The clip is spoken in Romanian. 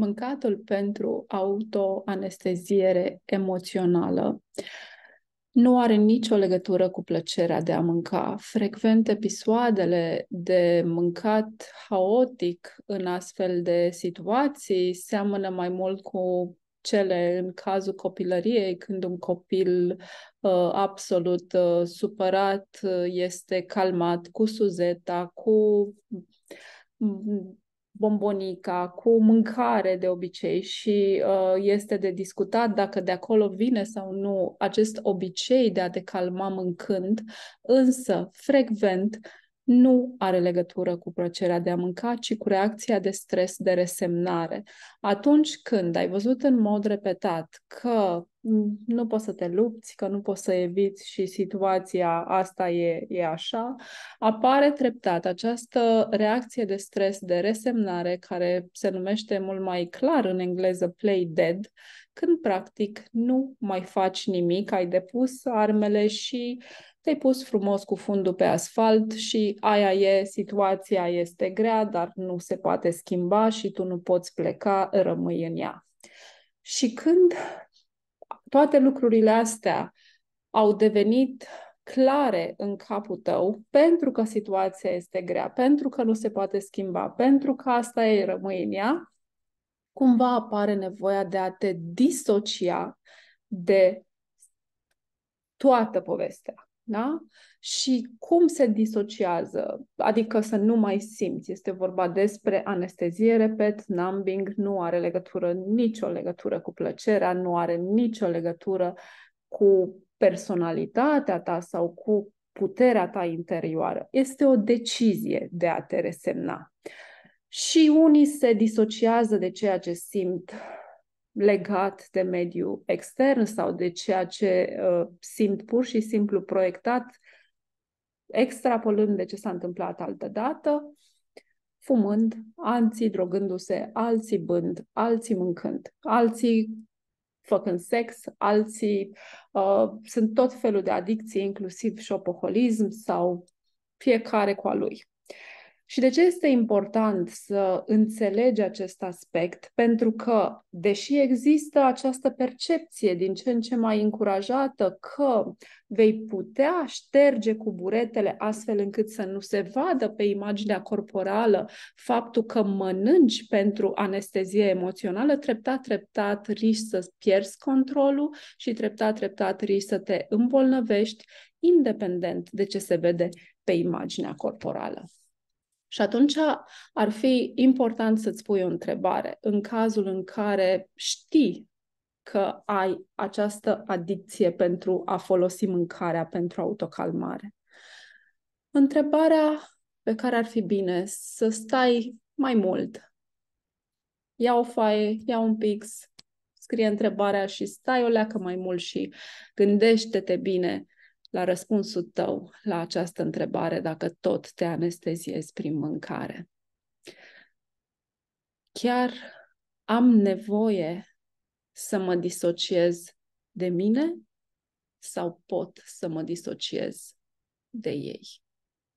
Mâncatul pentru autoanesteziere emoțională nu are nicio legătură cu plăcerea de a mânca. Frecvent episoadele de mâncat haotic în astfel de situații seamănă mai mult cu cele în cazul copilăriei, când un copil uh, absolut uh, supărat uh, este calmat cu suzeta, cu bombonica, cu mâncare de obicei și uh, este de discutat dacă de acolo vine sau nu acest obicei de a te calma mâncând, însă frecvent nu are legătură cu plăcerea de a mânca, ci cu reacția de stres, de resemnare. Atunci când ai văzut în mod repetat că nu poți să te lupți, că nu poți să eviți și situația asta e, e așa, apare treptat această reacție de stres, de resemnare, care se numește mult mai clar în engleză play dead, când practic nu mai faci nimic, ai depus armele și te-ai pus frumos cu fundul pe asfalt și aia e, situația este grea, dar nu se poate schimba și tu nu poți pleca, rămâi în ea. Și când toate lucrurile astea au devenit clare în capul tău, pentru că situația este grea, pentru că nu se poate schimba, pentru că asta e, rămâi în ea, cumva apare nevoia de a te disocia de toată povestea. Da? Și cum se disociază, adică să nu mai simți. Este vorba despre anestezie, repet, numbing nu are legătură, nicio legătură cu plăcerea, nu are nicio legătură cu personalitatea ta sau cu puterea ta interioară. Este o decizie de a te resemna. Și unii se disociază de ceea ce simt legat de mediul extern sau de ceea ce uh, simt pur și simplu proiectat, extrapolând de ce s-a întâmplat altă dată, fumând, alții drogându-se, alții bând, alții mâncând, alții făcând sex, alții uh, sunt tot felul de adicții, inclusiv șopoholism sau fiecare cu a lui. Și de ce este important să înțelegi acest aspect? Pentru că, deși există această percepție din ce în ce mai încurajată că vei putea șterge cu buretele astfel încât să nu se vadă pe imaginea corporală faptul că mănânci pentru anestezie emoțională, treptat, treptat riști să pierzi controlul și treptat, treptat riști să te îmbolnăvești, independent de ce se vede pe imaginea corporală. Și atunci ar fi important să-ți pui o întrebare. În cazul în care știi că ai această adicție pentru a folosi mâncarea pentru autocalmare. Întrebarea pe care ar fi bine să stai mai mult. Ia o foaie, ia un pix, scrie întrebarea și stai o leacă mai mult și gândește-te bine la răspunsul tău la această întrebare dacă tot te anesteziezi prin mâncare. Chiar am nevoie să mă disociez de mine sau pot să mă disociez de ei?